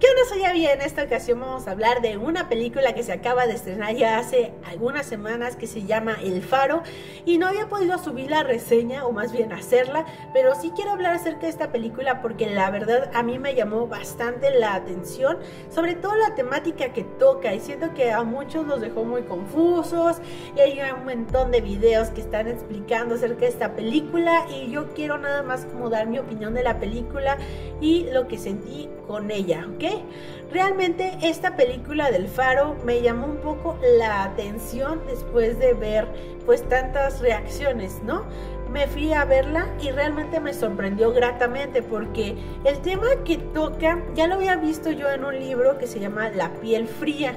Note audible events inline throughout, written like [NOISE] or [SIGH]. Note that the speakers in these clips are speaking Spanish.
¿Qué onda soy Abby? En esta ocasión vamos a hablar de una película que se acaba de estrenar ya hace algunas semanas que se llama El Faro y no había podido subir la reseña o más bien hacerla, pero sí quiero hablar acerca de esta película porque la verdad a mí me llamó bastante la atención, sobre todo la temática que toca y siento que a muchos los dejó muy confusos y hay un montón de videos que están explicando acerca de esta película y yo quiero nada más como dar mi opinión de la película y lo que sentí con ella, ¿ok? Realmente esta película del faro me llamó un poco la atención después de ver pues tantas reacciones, ¿no? Me fui a verla y realmente me sorprendió gratamente porque el tema que toca ya lo había visto yo en un libro que se llama La piel fría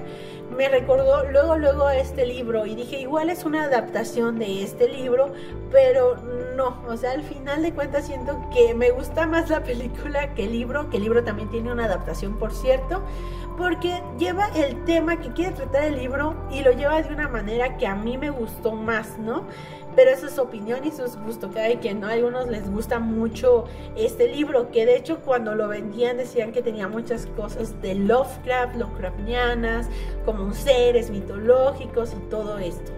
me recordó luego, luego a este libro y dije, igual es una adaptación de este libro, pero no, o sea, al final de cuentas siento que me gusta más la película que el libro, que el libro también tiene una adaptación, por cierto, porque lleva el tema que quiere tratar el libro y lo lleva de una manera que a mí me gustó más, ¿no? Pero eso es opinión y su gusto, que hay que no, a algunos les gusta mucho este libro, que de hecho cuando lo vendían decían que tenía muchas cosas de Lovecraft, Lovecraftianas, como seres mitológicos y todo esto.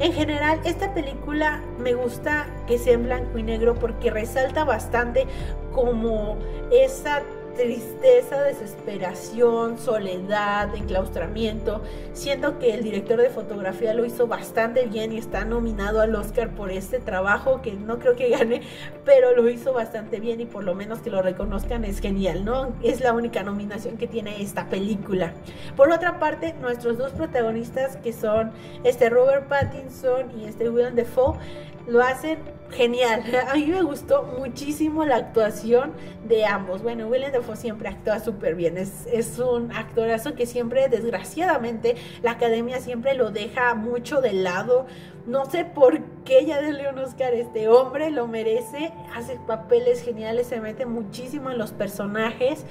En general, esta película me gusta que sea en blanco y negro porque resalta bastante como esa tristeza, desesperación, soledad, enclaustramiento. Siento que el director de fotografía lo hizo bastante bien y está nominado al Oscar por este trabajo que no creo que gane, pero lo hizo bastante bien y por lo menos que lo reconozcan es genial, ¿no? Es la única nominación que tiene esta película. Por otra parte, nuestros dos protagonistas que son este Robert Pattinson y este William Defoe lo hacen genial. [LAUGHS] A mí me gustó muchísimo la actuación de ambos. Bueno, Willem Dafoe siempre actúa súper bien. Es, es, un actorazo que siempre, desgraciadamente, la academia siempre lo deja mucho de lado. No sé por qué ya denle un Oscar este hombre, lo merece. Hace papeles geniales, se mete muchísimo en los personajes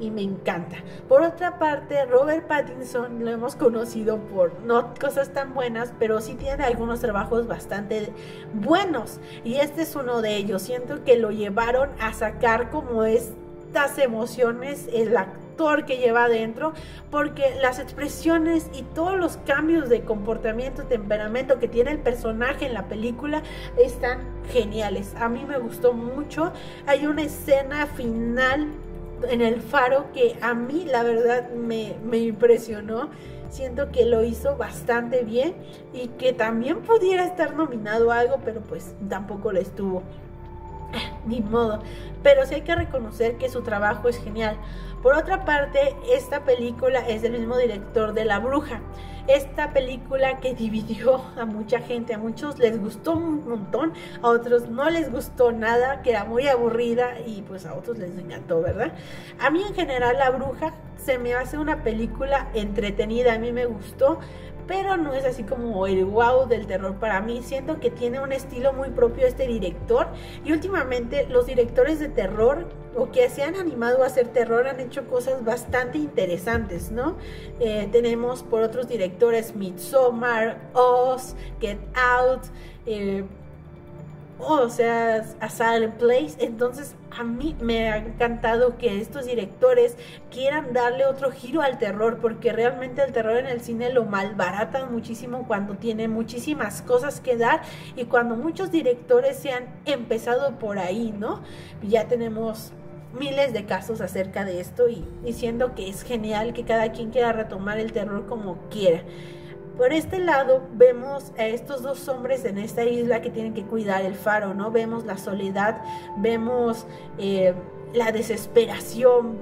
y me encanta. Por otra parte, Robert Pattinson lo hemos conocido por no cosas tan buenas, pero sí tiene algunos trabajos bastante buenos. Y este es uno de ellos. Siento que lo llevaron a sacar como estas emociones el actor que lleva adentro, porque las expresiones y todos los cambios de comportamiento, temperamento que tiene el personaje en la película están geniales. A mí me gustó mucho. Hay una escena final en el faro que a mí la verdad me, me impresionó siento que lo hizo bastante bien y que también pudiera estar nominado a algo, pero pues tampoco lo estuvo. [LAUGHS] Ni modo, pero sí hay que reconocer que su trabajo es genial. Por otra parte, esta película es del mismo director de La Bruja. Esta película que dividió a mucha gente, a muchos les gustó un montón, a otros no les gustó nada, que era muy aburrida y pues a otros les encantó, ¿verdad? A mí en general La Bruja se me hace una película entretenida, a mí me gustó, pero no es así como el wow del terror para mí. Siento que tiene un estilo muy propio este director y últimamente los directores de terror o que se han animado a hacer terror han hecho cosas bastante interesantes, ¿no? Eh, tenemos por otros directores Midsommar, Oz, Get Out, eh, o sea, a Silent Place. Entonces, a mí me ha encantado que estos directores quieran darle otro giro al terror, porque realmente el terror en el cine lo malbaratan muchísimo cuando tiene muchísimas cosas que dar y cuando muchos directores se han empezado por ahí, ¿no? Ya tenemos miles de casos acerca de esto y diciendo que es genial que cada quien quiera retomar el terror como quiera. Por este lado vemos a estos dos hombres en esta isla que tienen que cuidar el faro, ¿no? Vemos la soledad, vemos eh, la desesperación,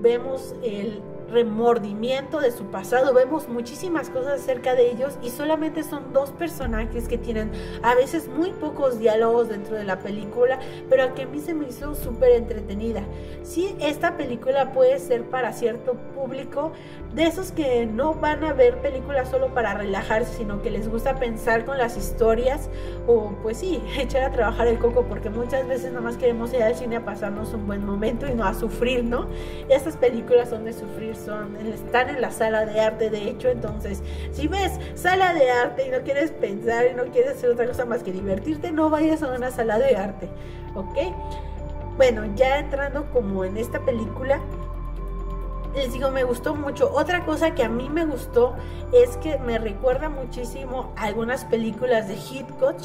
vemos el remordimiento de su pasado. Vemos muchísimas cosas acerca de ellos y solamente son dos personajes que tienen a veces muy pocos diálogos dentro de la película, pero que a mí se me hizo súper entretenida. Sí, esta película puede ser para cierto público, de esos que no van a ver películas solo para relajarse, sino que les gusta pensar con las historias o pues sí, [LAUGHS] echar a trabajar el coco porque muchas veces nomás queremos ir al cine a pasarnos un buen momento y no a sufrir, ¿no? Estas películas son de sufrir están en la sala de arte, de hecho, entonces, si ves sala de arte y no quieres pensar y no quieres hacer otra cosa más que divertirte, no vayas a una sala de arte, ¿ok? Bueno, ya entrando como en esta película, les digo, me gustó mucho. Otra cosa que a mí me gustó es que me recuerda muchísimo a algunas películas de Hitchcock,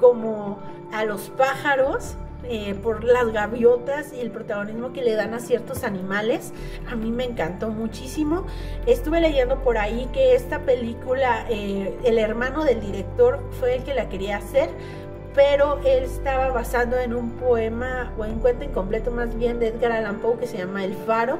como a los pájaros. Eh, por las gaviotas y el protagonismo que le dan a ciertos animales. A mí me encantó muchísimo. Estuve leyendo por ahí que esta película, eh, el hermano del director fue el que la quería hacer, pero él estaba basado en un poema o en cuento incompleto más bien de Edgar Allan Poe que se llama El Faro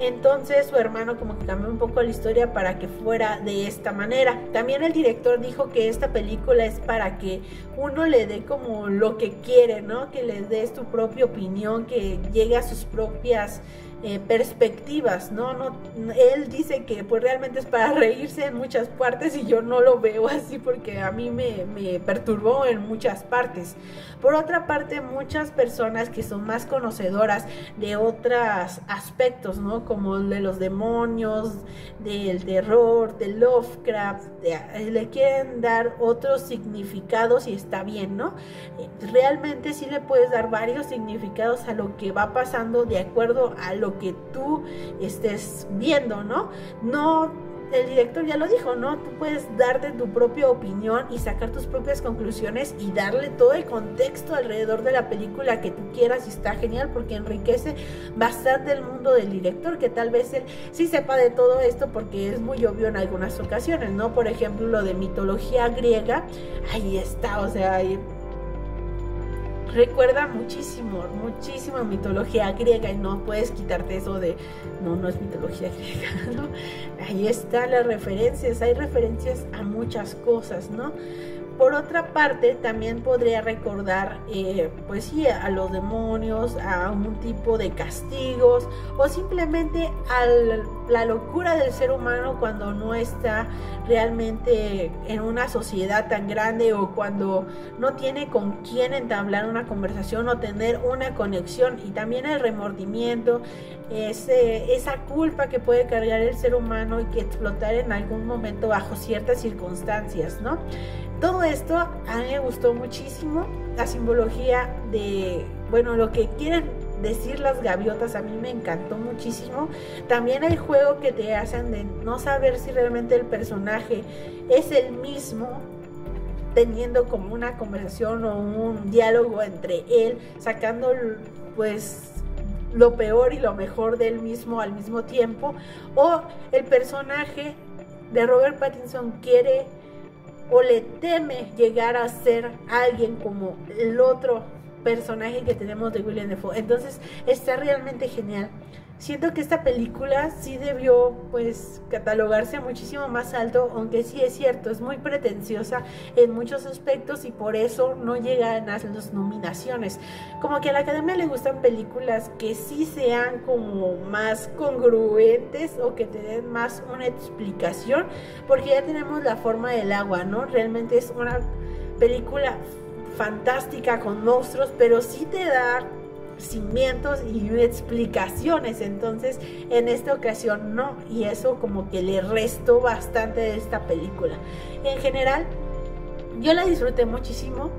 entonces su hermano como que cambió un poco la historia para que fuera de esta manera. También el director dijo que esta película es para que uno le dé como lo que quiere, ¿no? Que le dé su propia opinión, que llegue a sus propias eh, perspectivas, ¿no? ¿no? Él dice que pues realmente es para [LAUGHS] reírse en muchas partes y yo no lo veo así porque a mí me, me perturbó en muchas partes. Por otra parte, muchas personas que son más conocedoras de otros aspectos, ¿no? Como de los demonios, del terror, de Lovecraft, eh, le quieren dar otros significados y está bien, ¿no? Eh, realmente sí le puedes dar varios significados a lo que va pasando de acuerdo a lo que tú estés viendo, ¿no? No el director ya lo dijo, ¿no? Tú puedes darte tu propia opinión y sacar tus propias conclusiones y darle todo el contexto alrededor de la película que tú quieras y está genial porque enriquece bastante el mundo del director, que tal vez él sí sepa de todo esto porque es muy obvio en algunas ocasiones, ¿no? Por ejemplo, lo de mitología griega, ahí está, o sea, recuerda muchísimo, muchísimo mitología griega y no puedes quitarte eso de, no, no es mitología griega, [LAUGHS] ¿no? Ahí están las referencias, hay referencias a muchas cosas, ¿no? Por otra parte, también podría recordar, eh, pues sí, a los demonios, a un tipo de castigos o simplemente a la locura del ser humano cuando no está realmente en una sociedad tan grande o cuando no tiene con quién entablar una conversación o tener una conexión y también el remordimiento, ese, esa culpa que puede cargar el ser humano y que explotar en algún momento bajo ciertas circunstancias, ¿no? Todo esto a mí me gustó muchísimo. La simbología de, bueno, lo que quieren decir las gaviotas a mí me encantó muchísimo. También el juego que te hacen de no saber si realmente el personaje es el mismo teniendo como una conversación o un diálogo entre él, sacando pues lo peor y lo mejor de él mismo al mismo tiempo, o el personaje de Robert Pattinson quiere o le teme llegar a ser alguien como el otro personaje que tenemos de William Defoe. Entonces está realmente genial. Siento que esta película sí debió pues catalogarse muchísimo más alto, aunque sí es cierto, es muy pretenciosa en muchos aspectos y por eso no llegan a las nominaciones. Como que a la academia le gustan películas que sí sean como más congruentes o que te den más una explicación, porque ya tenemos la forma del agua, ¿no? Realmente es una película fantástica con monstruos, pero sí te da cimientos y explicaciones. Entonces, en esta ocasión no, y eso como que le restó bastante de esta película. En general, yo la disfruté muchísimo.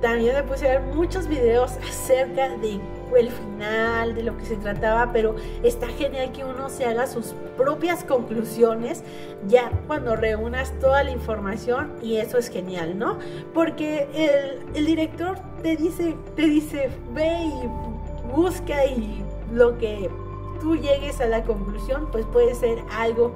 También me puse a ver muchos videos acerca de el final, de lo que se trataba, pero está genial que uno se haga sus propias conclusiones ya cuando reúnas toda la información y eso es genial, ¿no? Porque el, el director te dice, te dice, ve y busca y lo que tú llegues a la conclusión, pues puede ser algo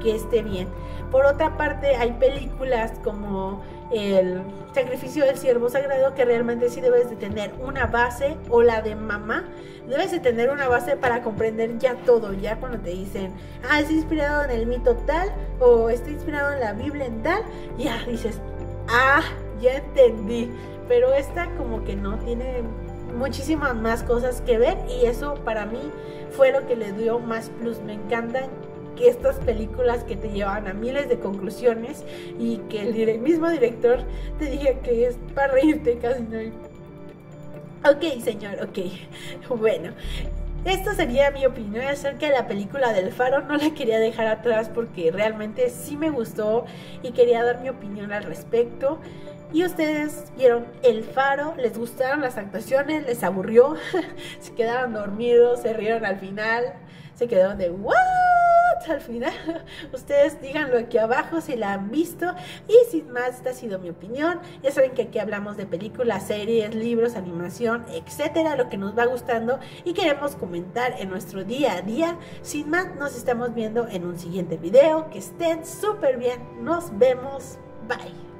que esté bien. Por otra parte, hay películas como el sacrificio del siervo sagrado que realmente sí debes de tener una base o la de mamá. Debes de tener una base para comprender ya todo, ya cuando te dicen, ah, es inspirado en el mito tal o está inspirado en la Biblia en tal, ya dices, ah, ya entendí. Pero esta como que no tiene muchísimas más cosas que ver y eso para mí fue lo que le dio más plus. Me encantan que estas películas que te llevan a miles de conclusiones y que el, mismo director te diga que es para reírte casi no Ok, señor, ok. [LAUGHS] Bueno, esto sería mi opinión acerca de la película del faro. No la quería dejar atrás porque realmente sí me gustó y quería dar mi opinión al respecto. Y ustedes vieron El Faro, les gustaron las actuaciones, les aburrió, [LAUGHS] se quedaron dormidos, se rieron al final, se quedaron de al final. [LAUGHS] Ustedes díganlo aquí abajo si la han visto. Y sin más, esta ha sido mi opinión. Ya saben que aquí hablamos de películas, series, libros, animación, etcétera, lo que nos va gustando y queremos comentar en nuestro día a día. Sin más, nos estamos viendo en un siguiente video. Que estén súper bien. Nos vemos. Bye.